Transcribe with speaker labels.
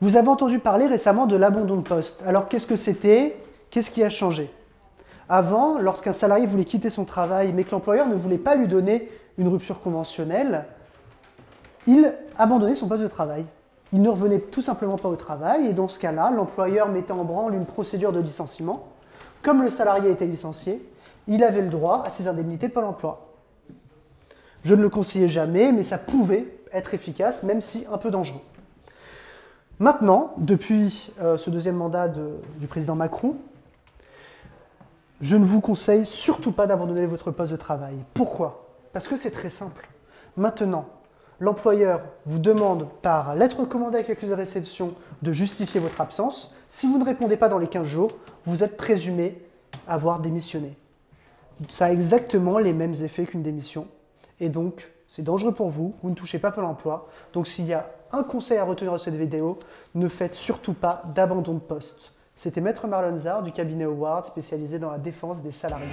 Speaker 1: Vous avez entendu parler récemment de l'abandon de poste. Alors qu'est-ce que c'était? Qu'est-ce qui a changé? Avant, lorsqu'un salarié voulait quitter son travail mais que l'employeur ne voulait pas lui donner une rupture conventionnelle, il abandonnait son poste de travail. Il ne revenait tout simplement pas au travail et dans ce cas-là, l'employeur mettait en branle une procédure de licenciement. Comme le salarié était licencié, il avait le droit à ses indemnités Pôle emploi. Je ne le conseillais jamais, mais ça pouvait être efficace, même si un peu dangereux. Maintenant, depuis euh, ce deuxième mandat du président Macron, je ne vous conseille surtout pas d'abandonner votre poste de travail. Pourquoi? Parce que c'est très simple. Maintenant, l'employeur vous demande par lettre recommandée avec accusé de réception de justifier votre absence. Si vous ne répondez pas dans les 15 jours, vous êtes présumé avoir démissionné. Ça a exactement les mêmes effets qu'une démission. Et donc, c'est dangereux pour vous, vous ne touchez pas Pôle emploi. Donc s'il y a un conseil à retenir de cette vidéo, ne faites surtout pas d'abandon de poste. C'était Maître Marlon Zard du cabinet Howard spécialisé dans la défense des salariés.